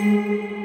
Música